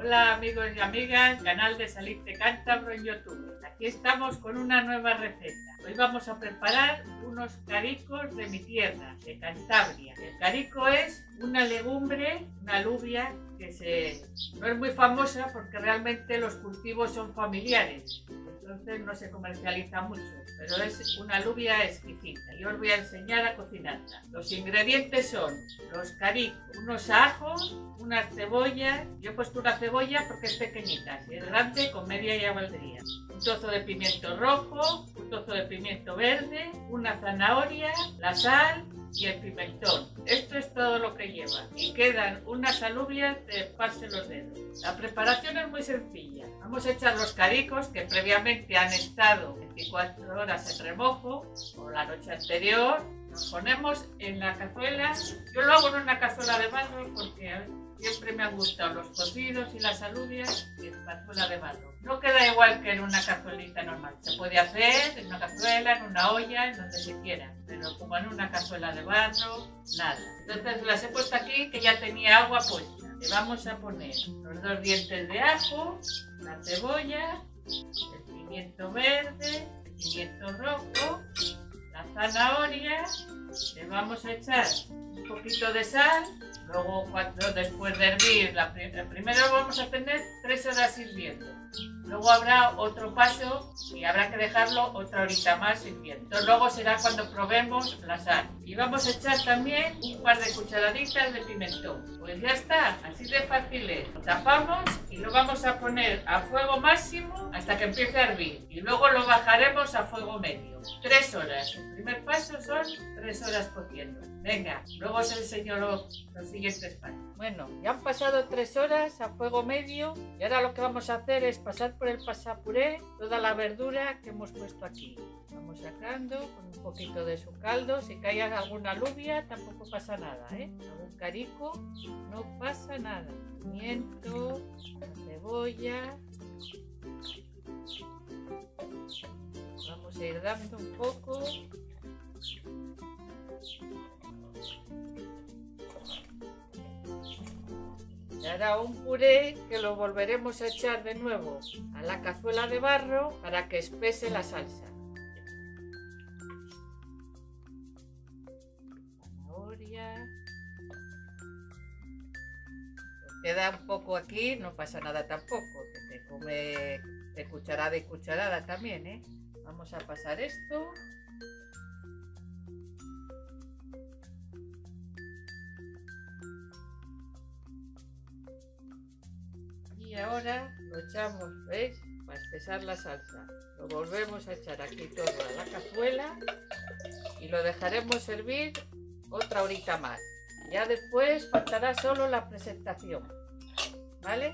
Hola amigos y amigas, canal de Salite Cántabro en YouTube. Aquí estamos con una nueva receta. Hoy vamos a preparar unos caricos de mi tierra, de Cantabria. El carico es una legumbre, una alubia que se, no es muy famosa porque realmente los cultivos son familiares entonces no se comercializa mucho, pero es una alubia exquisita. Yo os voy a enseñar a cocinarla. Los ingredientes son los caricos, unos ajos, unas cebollas. Yo he puesto una cebolla porque es pequeñita, si es grande, con media ya valdría. Un trozo de pimiento rojo, un trozo de pimiento verde, una zanahoria, la sal, y el pimentón. Esto es todo lo que lleva. Y quedan unas alubias de pase los dedos. La preparación es muy sencilla. Vamos a echar los caricos que previamente han estado 24 horas en remojo o la noche anterior. Los ponemos en la cazuela. Yo lo hago en una cazuela de barro porque Siempre me han gustado los cocidos y las alubias en cazuela de barro. No queda igual que en una cazuelita normal. Se puede hacer en una cazuela, en una olla, en donde se quiera. Pero como en una cazuela de barro, nada. Entonces las he puesto aquí que ya tenía agua puesta. Le vamos a poner los dos dientes de ajo, la cebolla, el pimiento verde, el pimiento rojo, la zanahoria. Le vamos a echar un poquito de sal Luego, cuando, después de hervir, la, primero vamos a tener tres horas hirviendo. Luego habrá otro paso y habrá que dejarlo otra horita más hirviendo. Luego será cuando probemos la sal. Y vamos a echar también un par de cucharaditas de pimentón. Pues ya está, así de fácil es. Lo tapamos y lo vamos a poner a fuego máximo hasta que empiece a hervir. Y luego lo bajaremos a fuego medio. Tres horas. El primer paso son tres horas cociendo. Venga, luego os enseño los, los siguientes pasos. Bueno, ya han pasado tres horas a fuego medio y ahora lo que vamos a hacer es pasar por el pasapuré toda la verdura que hemos puesto aquí. Vamos sacando con un poquito de su caldo. Si cae alguna alubia tampoco pasa nada, ¿eh? Algún carico no pasa nada. Pimiento, cebolla. Vamos a ir dando un poco. Y ahora un puré que lo volveremos a echar de nuevo a la cazuela de barro para que espese la salsa. Queda un poco aquí, no pasa nada tampoco, que te come de cucharada y cucharada también, ¿eh? Vamos a pasar esto. ahora lo echamos, ¿veis? Para espesar la salsa. Lo volvemos a echar aquí todo a la cazuela y lo dejaremos servir otra horita más. Ya después faltará solo la presentación. ¿Vale?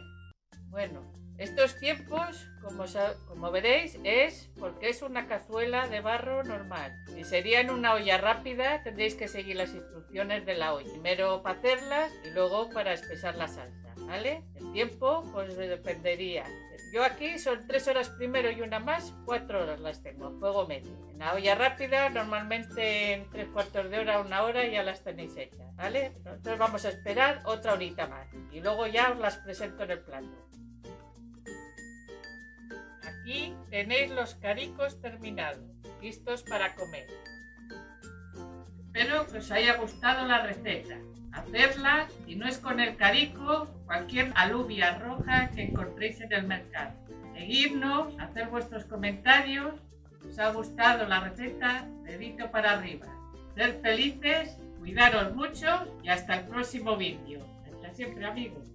Bueno, estos tiempos, como, como veréis, es porque es una cazuela de barro normal. Si sería en una olla rápida, tendréis que seguir las instrucciones de la olla. Primero para hacerlas y luego para espesar la salsa. ¿vale? El tiempo pues dependería. Yo aquí son tres horas primero y una más, cuatro horas las tengo, fuego medio. En la olla rápida normalmente en tres cuartos de hora, una hora ya las tenéis hechas, ¿vale? Entonces vamos a esperar otra horita más y luego ya os las presento en el plato. Aquí tenéis los caricos terminados, listos para comer. Espero que os haya gustado la receta hacerla y no es con el carico, cualquier alubia roja que encontréis en el mercado. Seguidnos, hacer vuestros comentarios, os ha gustado la receta, dedito para arriba. Ser felices, cuidaros mucho y hasta el próximo vídeo. Hasta siempre amigos.